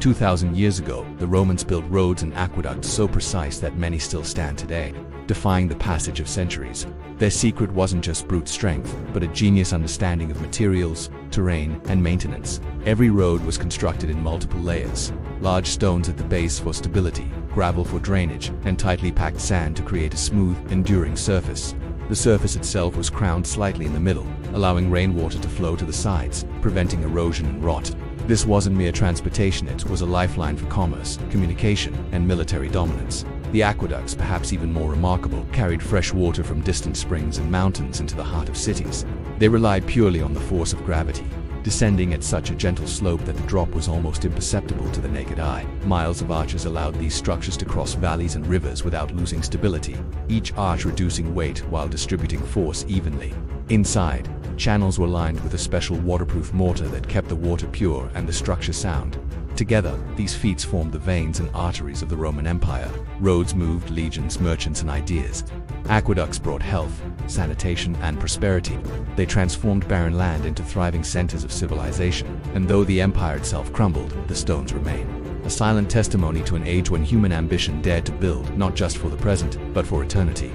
2,000 years ago, the Romans built roads and aqueducts so precise that many still stand today, defying the passage of centuries. Their secret wasn't just brute strength, but a genius understanding of materials, terrain, and maintenance. Every road was constructed in multiple layers, large stones at the base for stability, gravel for drainage, and tightly packed sand to create a smooth, enduring surface. The surface itself was crowned slightly in the middle, allowing rainwater to flow to the sides, preventing erosion and rot. This wasn't mere transportation, it was a lifeline for commerce, communication, and military dominance. The aqueducts, perhaps even more remarkable, carried fresh water from distant springs and mountains into the heart of cities. They relied purely on the force of gravity, descending at such a gentle slope that the drop was almost imperceptible to the naked eye. Miles of arches allowed these structures to cross valleys and rivers without losing stability, each arch reducing weight while distributing force evenly. Inside, channels were lined with a special waterproof mortar that kept the water pure and the structure sound. Together, these feats formed the veins and arteries of the Roman Empire. Roads moved legions, merchants, and ideas. Aqueducts brought health, sanitation, and prosperity. They transformed barren land into thriving centers of civilization. And though the empire itself crumbled, the stones remain. A silent testimony to an age when human ambition dared to build, not just for the present, but for eternity.